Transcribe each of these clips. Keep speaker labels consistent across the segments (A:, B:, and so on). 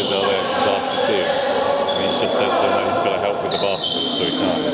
A: says, oh, they're disaster soon. And he's just said to them that he's got to help with the basketball, so he can't.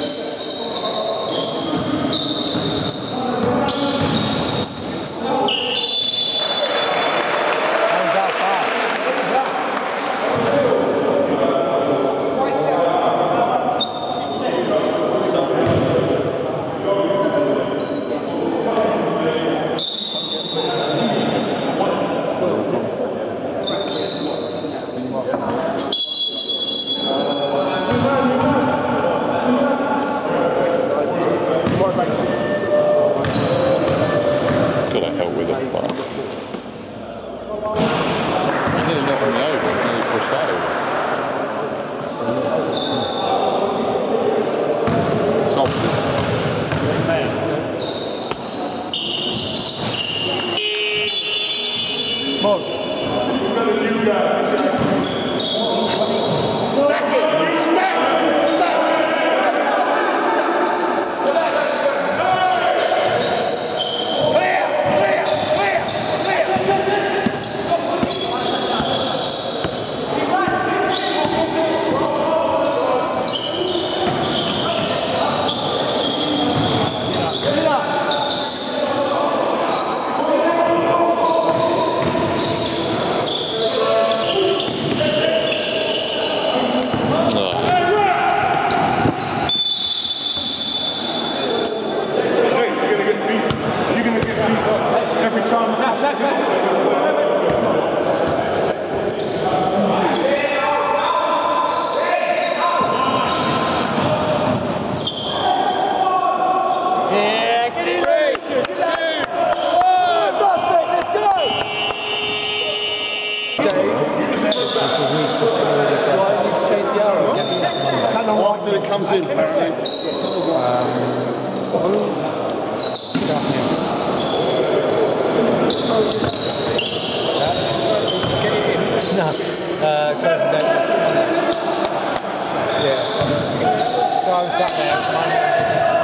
B: uh. Yeah. So I was sat there,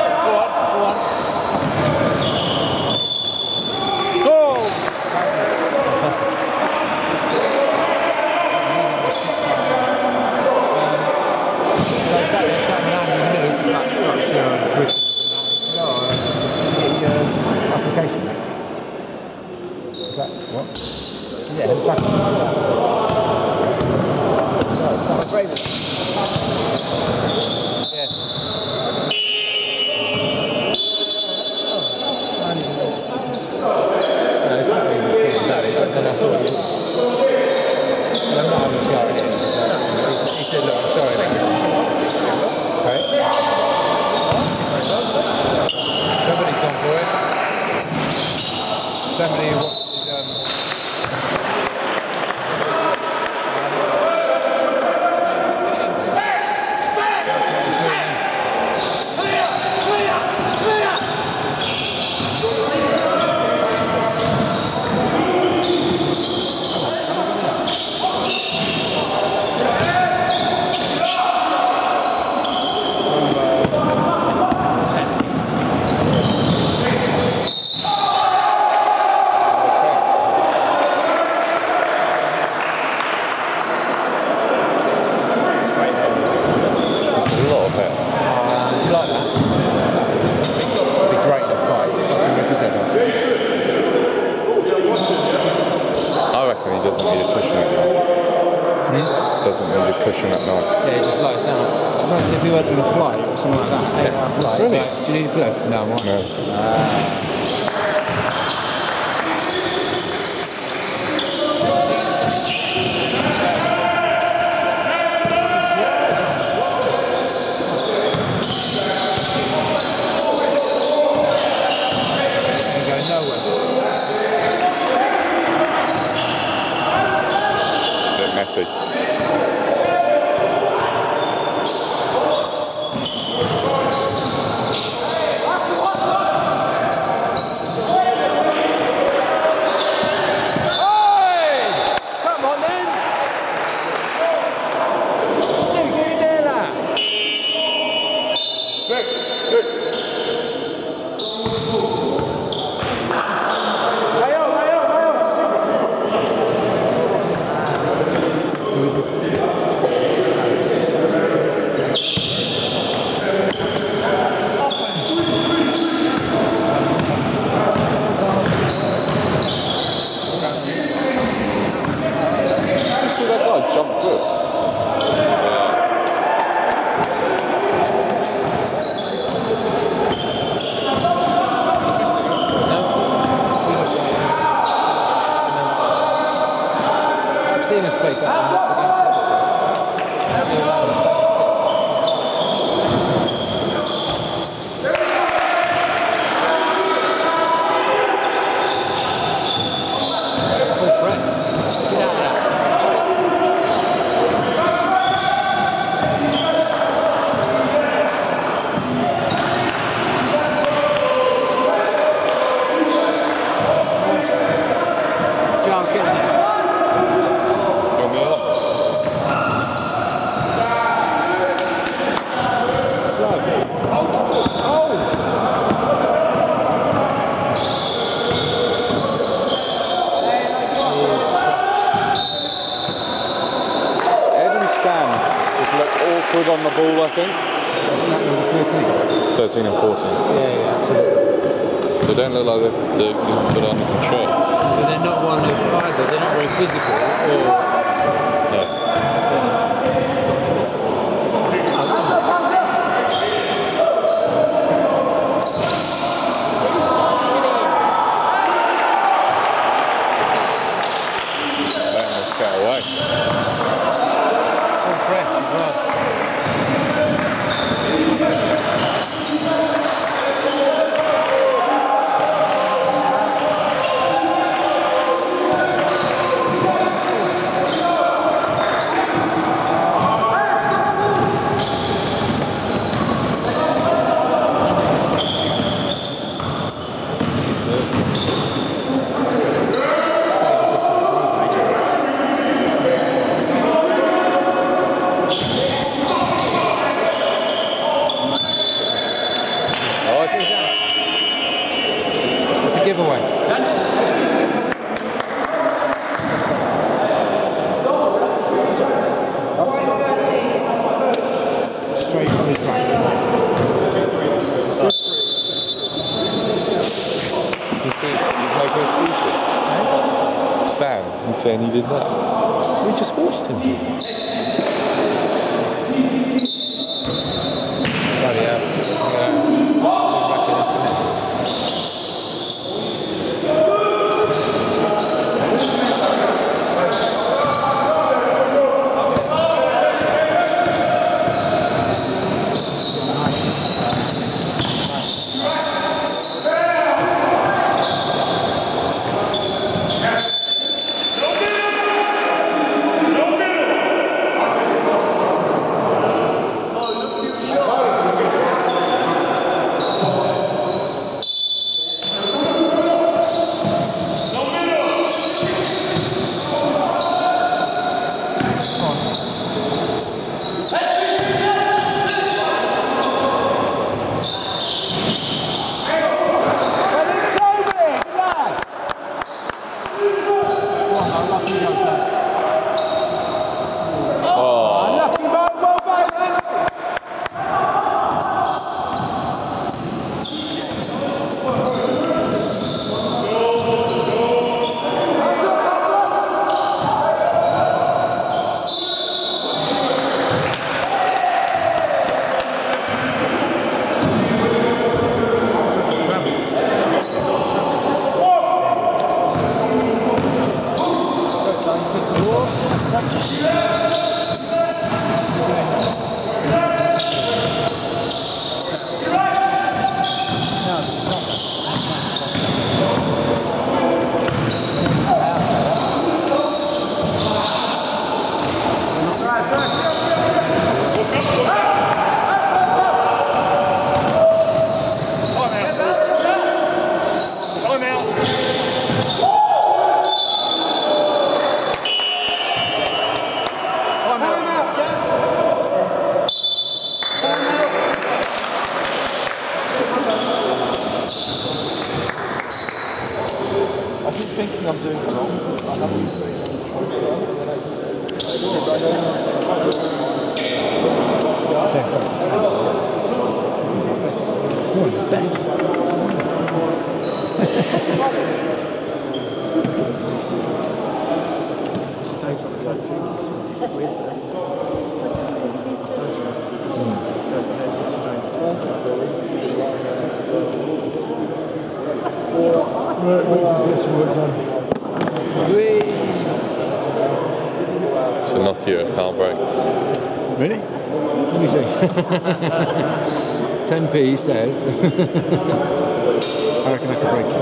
B: says. I reckon I could break it.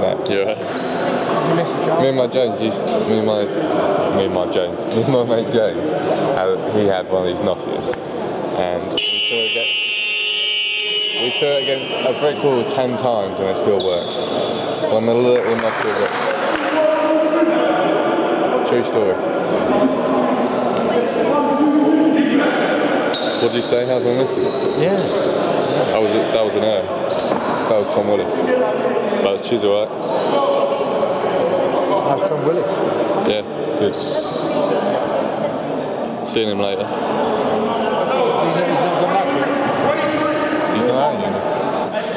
A: No, you're right.
B: You miss the shot?
A: Me and my Jones used me and my me and my Jones me and my mate James had, uh, he had one of these Nokias and we threw, it against, we threw it against a brick wall ten times and it still works. One of the little Nokia bricks. True story. What did you say? How's my missing?
B: Yeah.
A: That was that was an error. That was Tom Willis. But she's alright.
B: That's Tom Willis.
A: Yeah, good. Seeing him later.
B: So he's not, he's not gone back?
A: He's not out.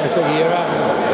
B: It's a year out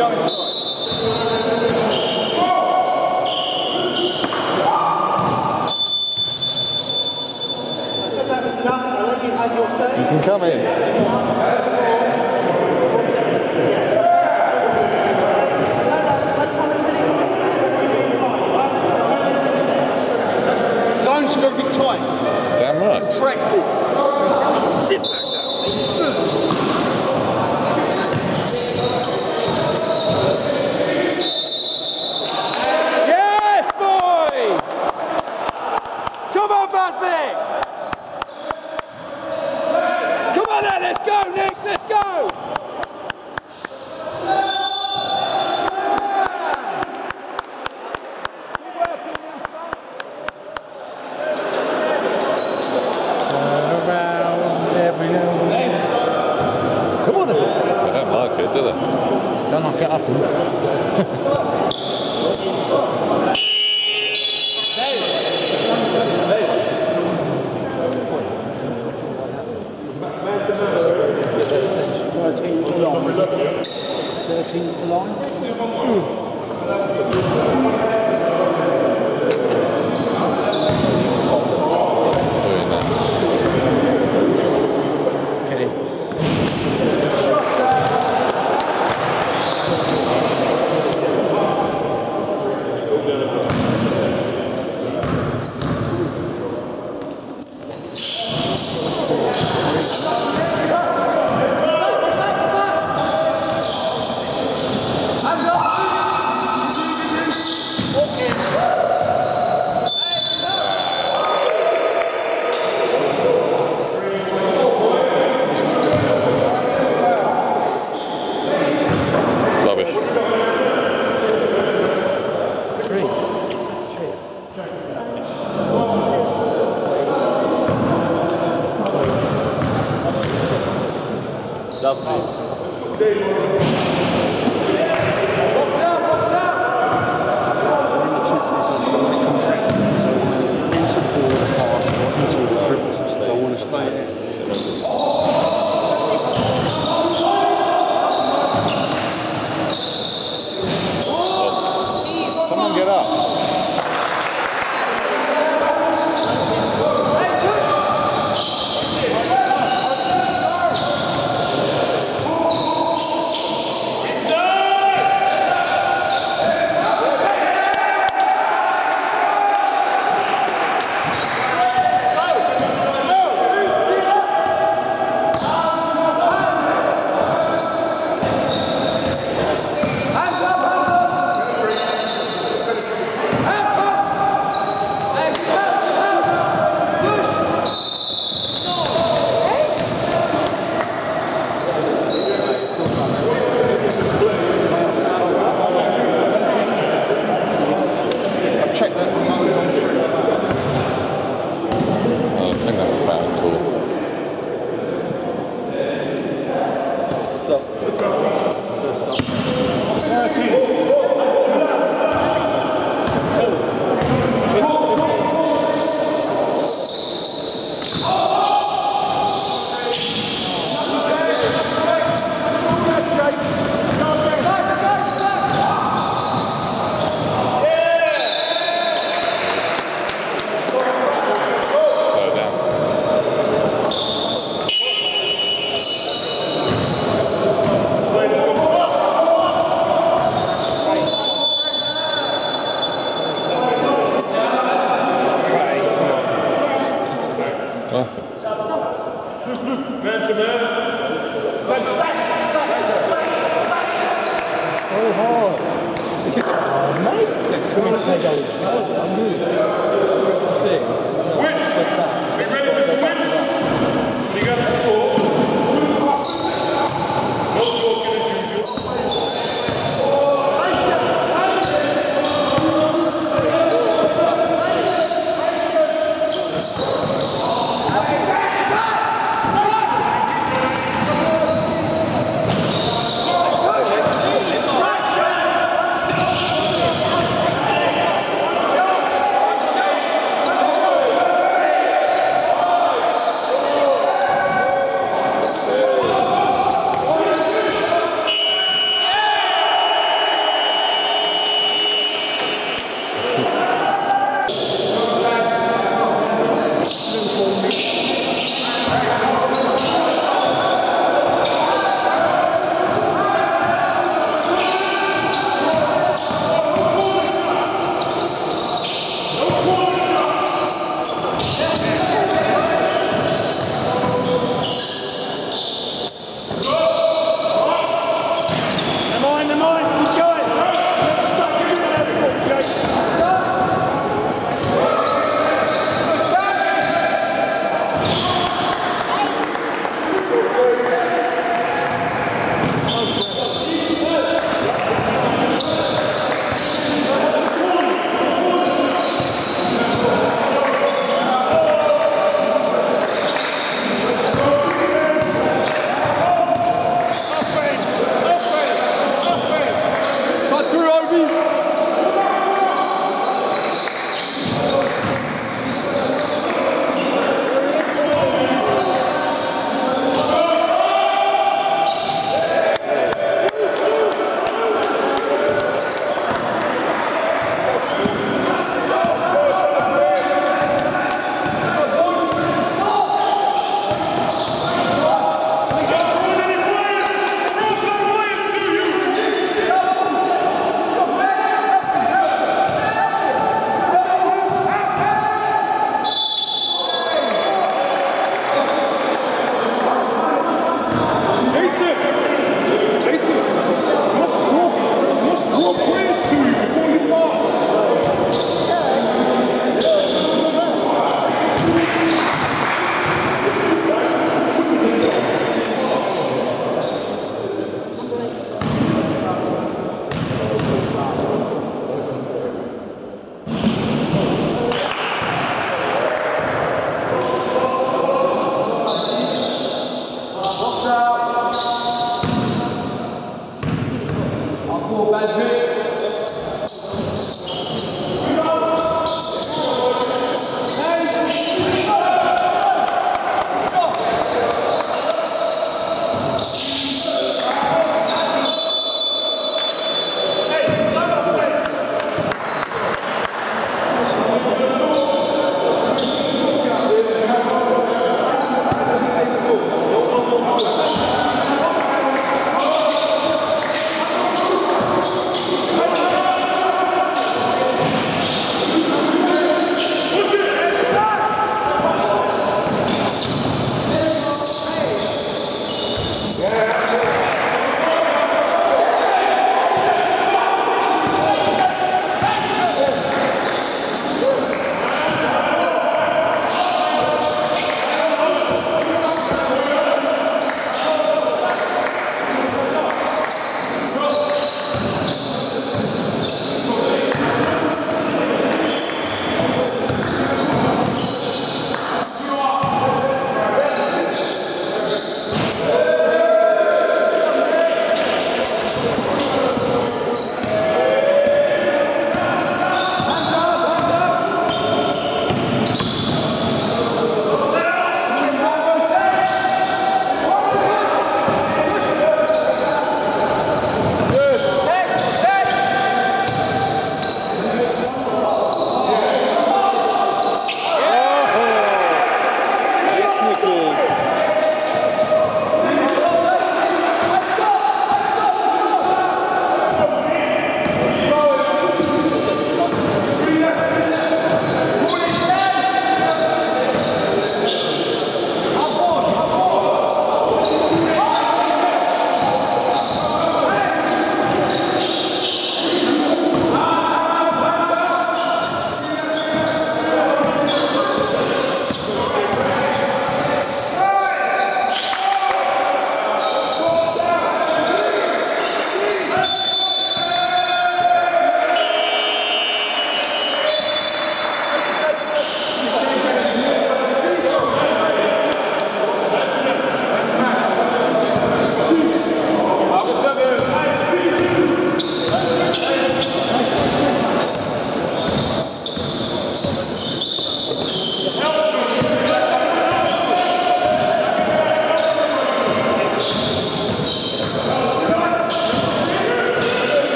B: Everything's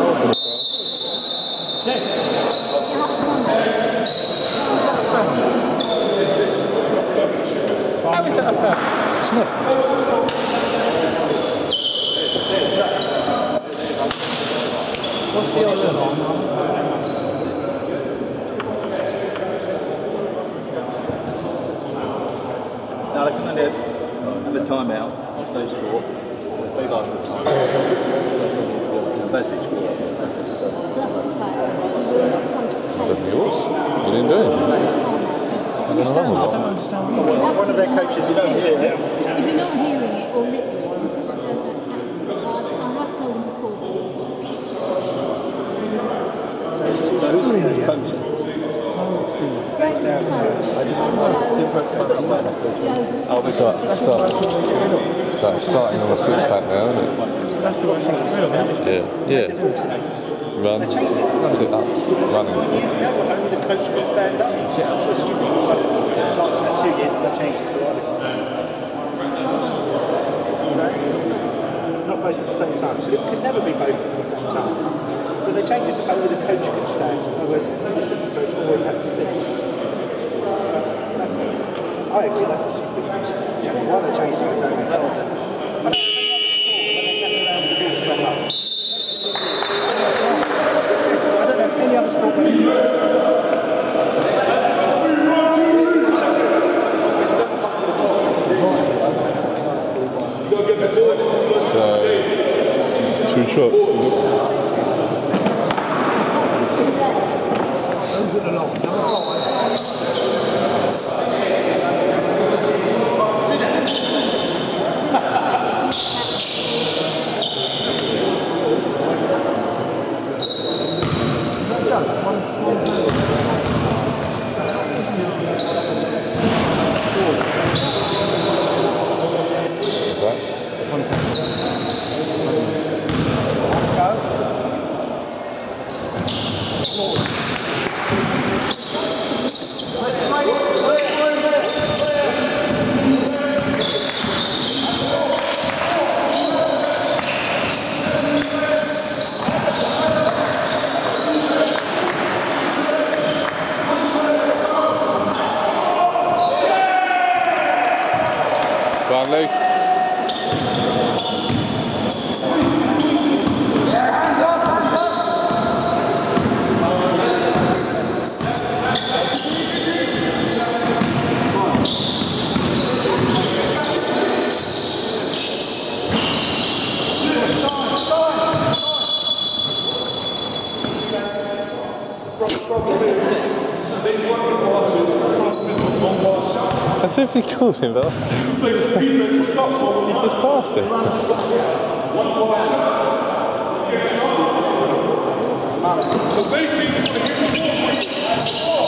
C: The? Now
D: they
E: can only have a timeout if they
A: Oh. I don't know wrong with
E: One of their coaches is on here.
F: If you're not hearing it or little ones, I don't have told them before, but it's
A: Start, start, start, starting on a six pack now, isn't it?
B: That's the right thing to.
A: Yeah, yeah. Run, sit up, running.
G: years ago, only the coach could stand up. Sit up. For a stupid. It's lasted about two years and they've changed it so I can stand. Not both at the same time. So it could never be both at the same time. But they changed it so only the coach could stand, whereas the assistant coach always had to sit. Uh, I agree, that's a stupid change. Why they changed it, I don't know.
A: called him that? he just passed it. The.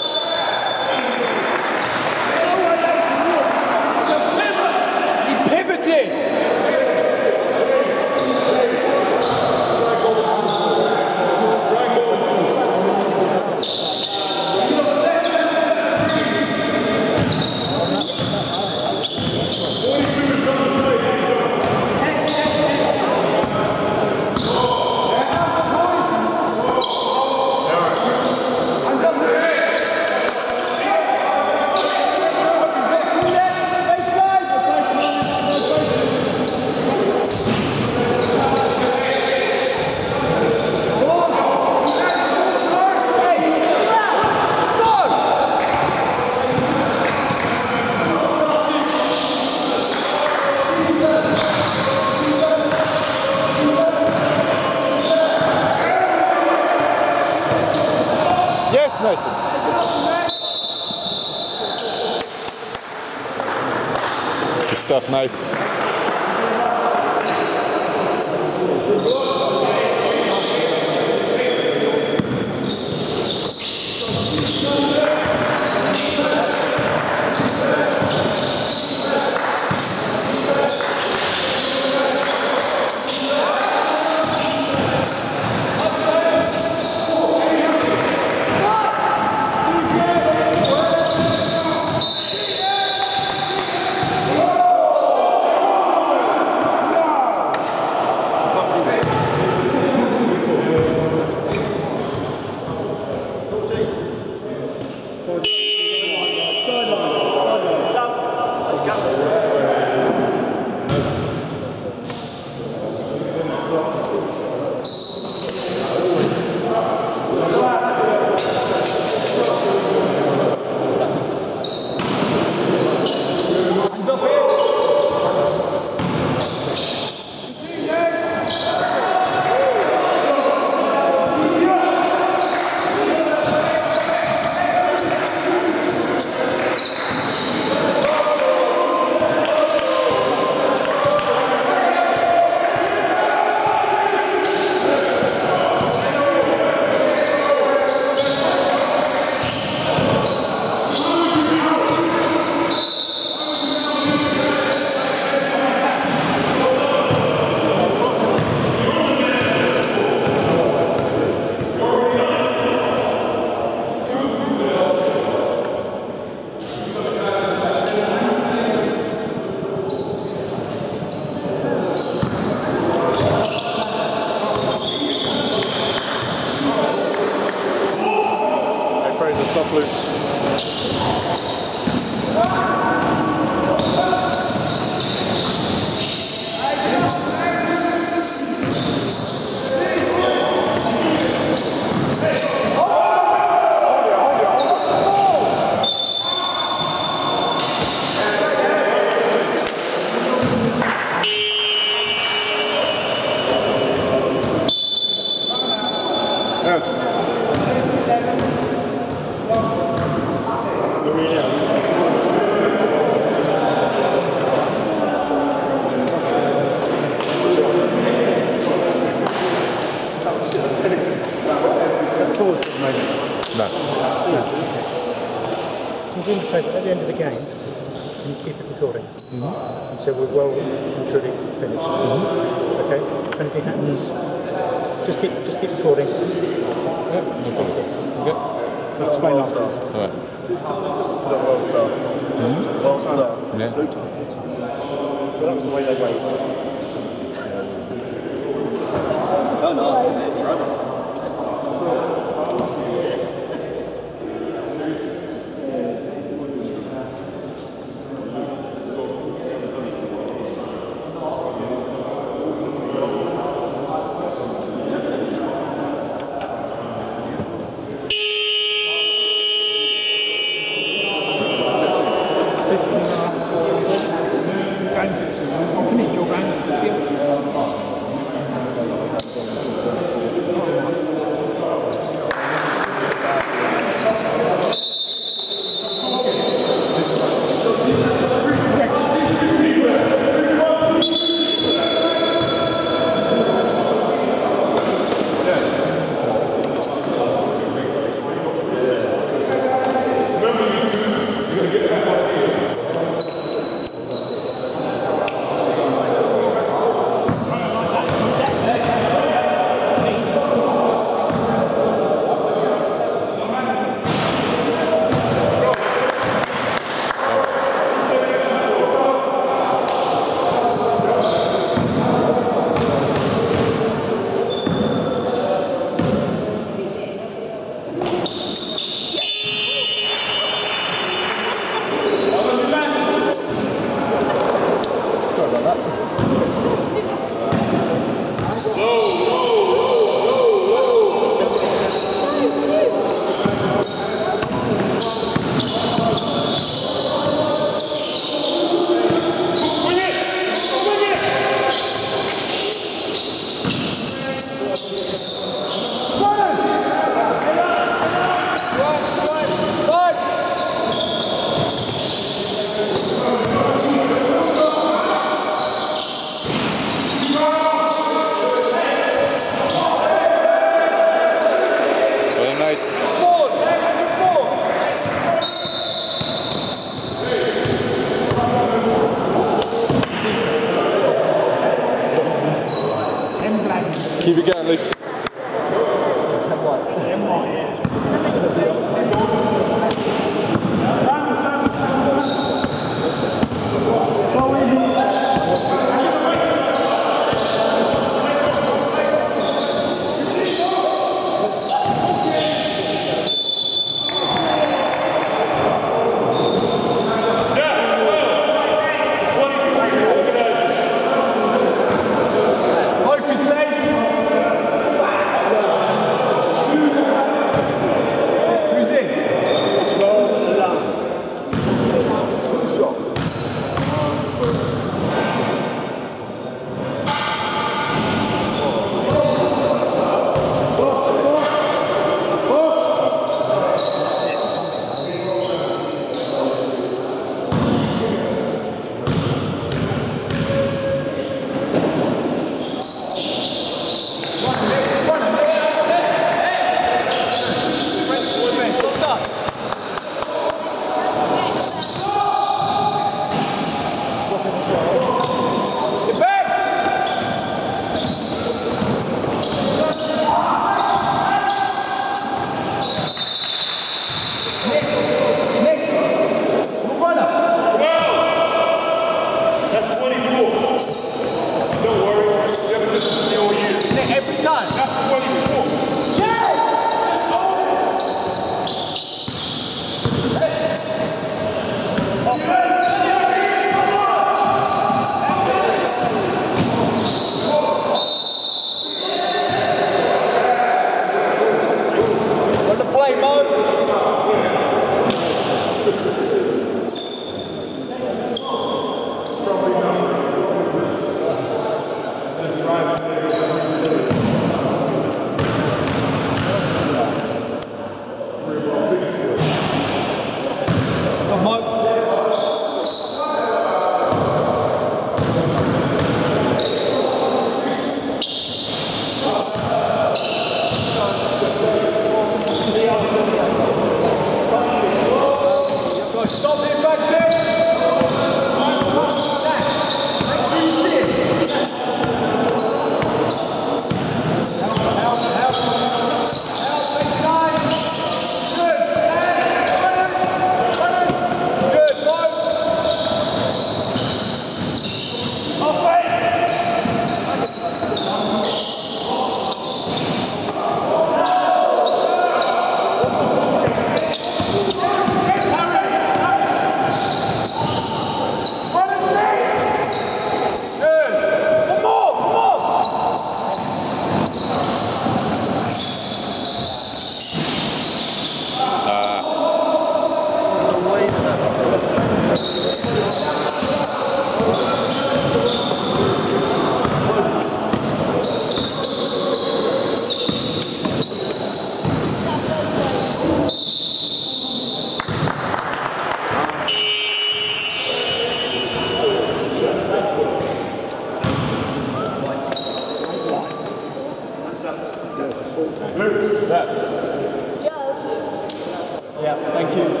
H: Yeah,
B: thank you.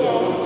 I: dead.